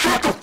Shut.